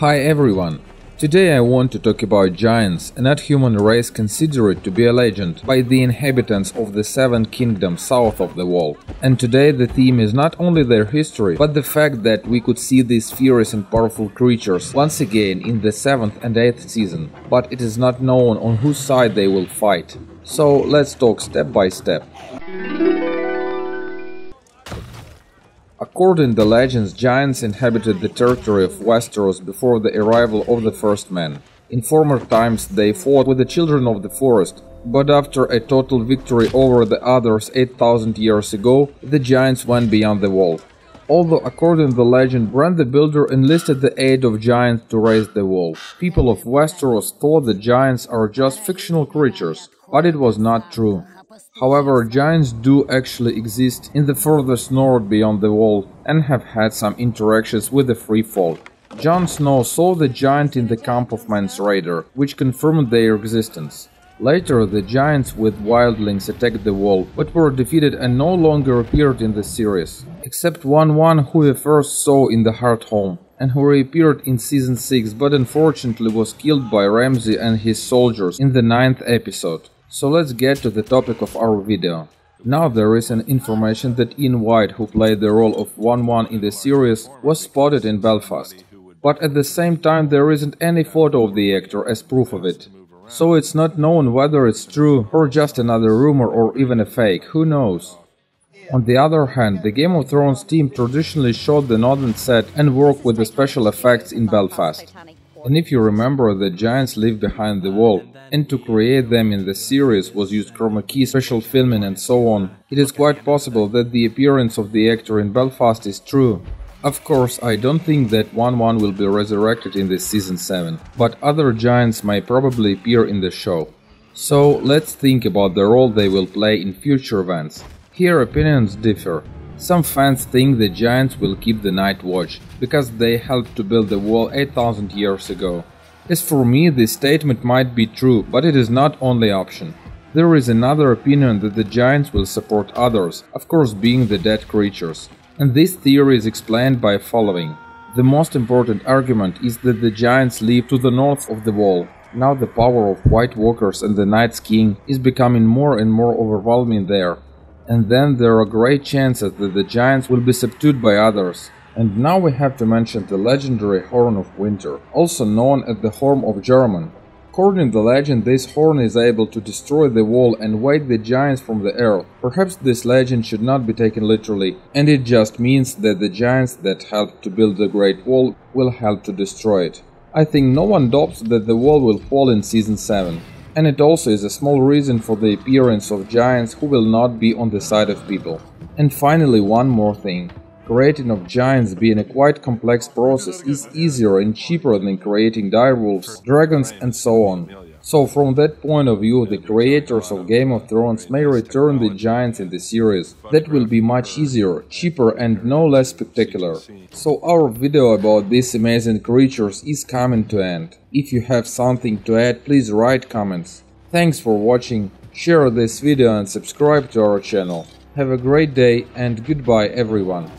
Hi everyone! Today I want to talk about giants, a not human race considered to be a legend by the inhabitants of the Seven Kingdoms south of the Wall. And today the theme is not only their history, but the fact that we could see these fierce and powerful creatures once again in the 7th and 8th season, but it is not known on whose side they will fight. So let's talk step by step. According to legends, giants inhabited the territory of Westeros before the arrival of the first men. In former times they fought with the children of the forest, but after a total victory over the others 8000 years ago, the giants went beyond the wall. Although according to the legend, Bran the Builder enlisted the aid of giants to raise the wall. People of Westeros thought the giants are just fictional creatures, but it was not true. However, giants do actually exist in the furthest north beyond the wall and have had some interactions with the Free Folk. Jon Snow saw the giant in the camp of Mance Rayder, which confirmed their existence. Later, the giants with wildlings attacked the wall, but were defeated and no longer appeared in the series, except Wun Wun who we first saw in the Hardhome, and who reappeared in season 6 but unfortunately was killed by Ramsay and his soldiers in the ninth episode. So let's get to the topic of our video. Now there is an information that Ian Whyte, who played the role of Wun Wun in the series, was spotted in Belfast. But at the same time there isn't any photo of the actor as proof of it. So it's not known whether it's true or just another rumor or even a fake, who knows. On the other hand, the Game of Thrones team traditionally shot the Northern set and worked with the special effects in Belfast. And if you remember, the giants live behind the wall, and to create them in the series was used chroma key, special filming and so on. It is quite possible that the appearance of the actor in Belfast is true. Of course, I don't think that Wun Wun will be resurrected in this season 7, but other giants may probably appear in the show. So let's think about the role they will play in future events. Here opinions differ. Some fans think the Giants will keep the Night Watch, because they helped to build the wall 8000 years ago. As for me, this statement might be true, but it is not only option. There is another opinion that the Giants will support others, of course being the dead creatures. And this theory is explained by following. The most important argument is that the Giants live to the north of the wall. Now the power of White Walkers and the Night's King is becoming more and more overwhelming there and then there are great chances that the giants will be subdued by others. And now we have to mention the legendary Horn of Winter, also known as the Horn of Joramun. According to the legend, this horn is able to destroy the wall and wake the giants from the earth. Perhaps this legend should not be taken literally, and it just means that the giants that helped to build the Great Wall will help to destroy it. I think no one doubts that the wall will fall in Season 7 and it also is a small reason for the appearance of giants who will not be on the side of people. And finally one more thing. Creating of giants being a quite complex process is easier and cheaper than creating direwolves, dragons and so on. So from that point of view, the creators of Game of Thrones may return the giants in the series. That will be much easier, cheaper and no less spectacular. So our video about these amazing creatures is coming to end. If you have something to add, please write comments. Thanks for watching, share this video and subscribe to our channel. Have a great day and goodbye everyone.